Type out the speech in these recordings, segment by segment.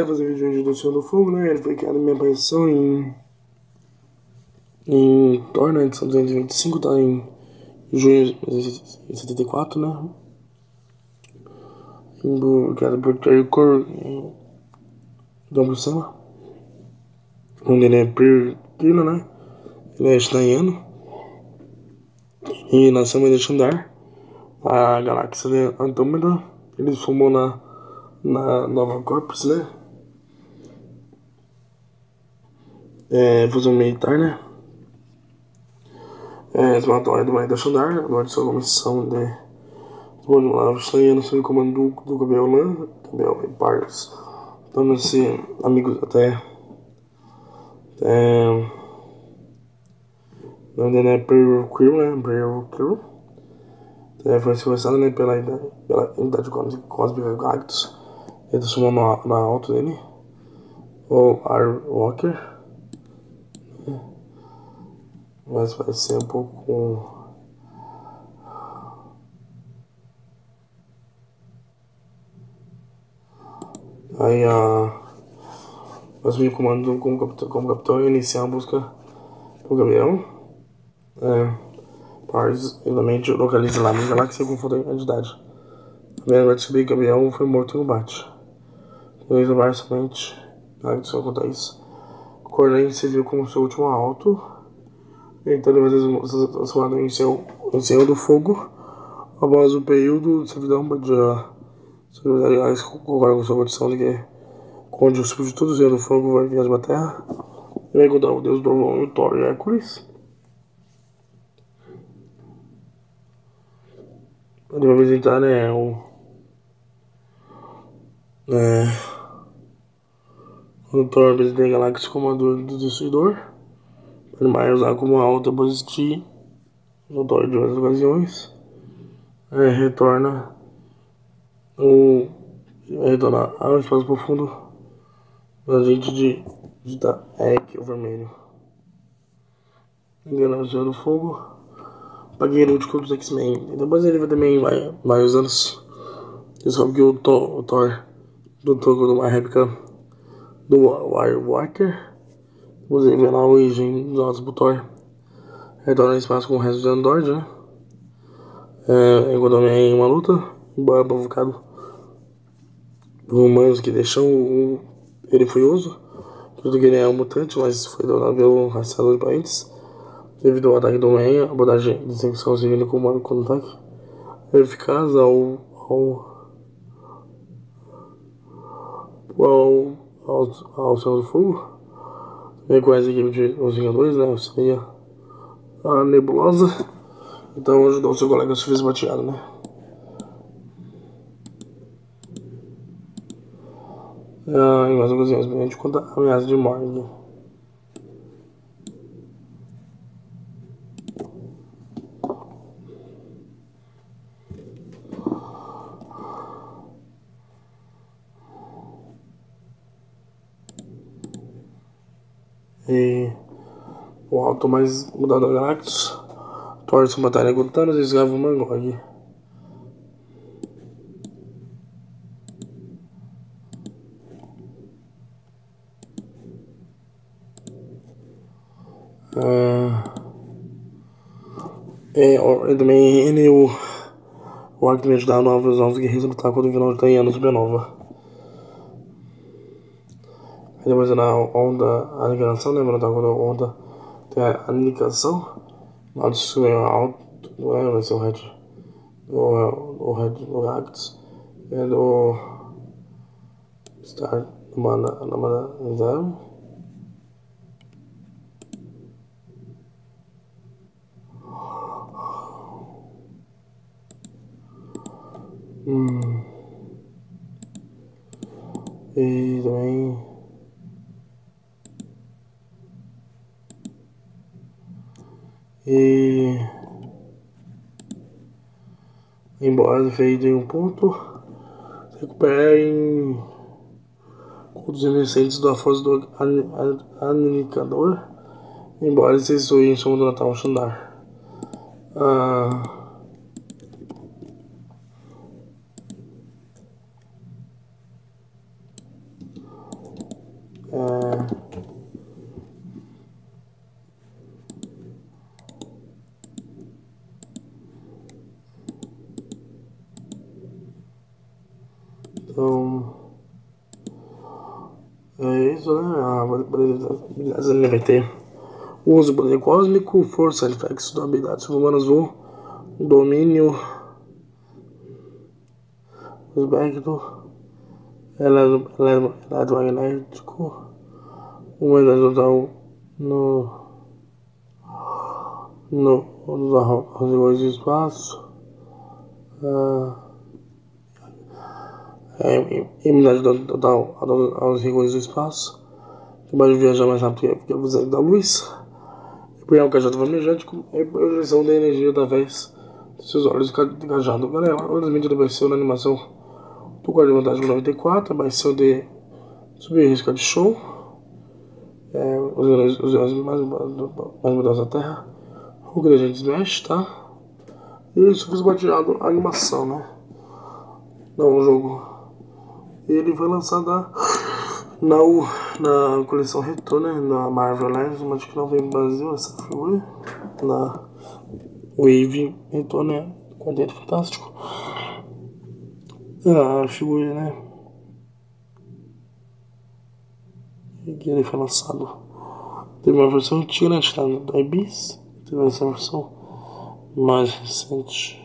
quero fazer vídeo do Senhor do Fogo, né? Ele foi criado minha aparição em. em Thor, né? Edição 225, tá em junho de 74, né? Criado por Terry Cor. Dom Sama. Onde ele é Pirquino, né? Ele é Shnayano. E nasceu em Xandar, a galáxia de Andrômeda. Ele formou na, na Nova Corpus, né? É, fusão militar, né? É, exploratória do Maria Xandar, agora de sua missão de Bom, lá, Xayano sob o comando do, do Gabriel Lan, Gabriel e Parks, tornando-se amigos até. até o nome dele é Pearl Crew, né? Crew. É, foi sequestrado né, pela, pela unidade cósmica Galactus. Ele transformou na, na alto dele. O Air Walker. Mas vai ser um pouco. Aí a. Assumir o comando como capitão, como capitão e iniciar a busca do Gabriel. É, Paris eventualmente localiza lá na galáxia com idade. Também vai descobrir que Gabriel foi morto no combate. Somente Galactus vai contar isso. Corley se viu como seu último alto. Então vai ser transformado em seu, em Senhor do Fogo após o período de servidão de aliás concorda com sua condição de que onde o substituto do do Fogo vai para a Terra. Ele vai encontrar o Deus do Orlão e o Thor e Hércules. Ele vai visitar, né, o... É... O Thor visita a galáxia comandador do Destruidor. Vai usar como alta positiva o Thor de outras ocasiões. É, retorna o... Retorna ao espaço profundo da gente de... de tá, é, aqui o vermelho. Engana o do Fogo paguei no último dos X-Men. Depois ele também vai vários anos. Descobre que o o Thor do Thor uma réplica do Wirewalker. Depois ele vê lá a origem do Thor. Retorna no espaço com o resto de Android, né? É, encontrou também uma luta, embora provocado por humanos que deixam ele furioso. Tudo que ele é um mutante, mas foi donado pelo rastreador de parentes. Devido ao ataque do Homem, a abordagem de execução civil comando contra ataque é eficaz ao, ao, ao, ao, ao céu do fogo. A equipe de Os Vingadores, né? Seria a Nebulosa. Então ajudou seu colega a ser bateado, né? Ah, em mais ocasiões, gente conta a ameaça de morte. E o alto mais mudado da Galactus. Torce batalha com Thanos e esgava o Mangog. E também ele o, o também ajudaram novos, novos guerreiros a lutar contra o vilão de Thanos Supernova. Aí depois na onda, a ligação, lembra da onda tem a aniquilação, lá do sul é alto, não é, vai ser o red, o, o red do Ractus, é do Star, no mana, mana zero. Hum. E também E embora feito em um ponto, recupera em os inocentes da força do aniquilador, embora eles estejam em som do Natal Xandar. Ah, Então. É isso, né? A habilidade ele vai ter uso poder cósmico, força, reflexo da humanas, o domínio, espectro, eletromagnético, magnético, o no no nos arroz espaço. Uh, é, imunidade aos recursos do espaço, que pode viajar mais rápido que a velocidade da luz, empunhar o cajado flamejante com a projeção da energia através dos seus olhos de cajado. Galera, obviamente apareceu na animação do Guarda Vantagem 94, apareceu de subir risco de show, é, os heróis mais, mais mudança da Terra, o que a gente mexe, tá? E isso foi bateado a animação, né? Não, o jogo. Ele foi lançado na, na coleção Retorno, né? Na Marvel Legends, mas que não veio no Brasil essa figura. Na Wave Retorno, né? Quarteto Fantástico. A figura, né? Que ele foi lançado. Teve uma versão antiga, né? Tá no Ibis. Teve essa versão mais recente.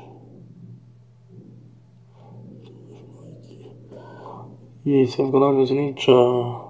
E aí, sempre canal, meus Tchau.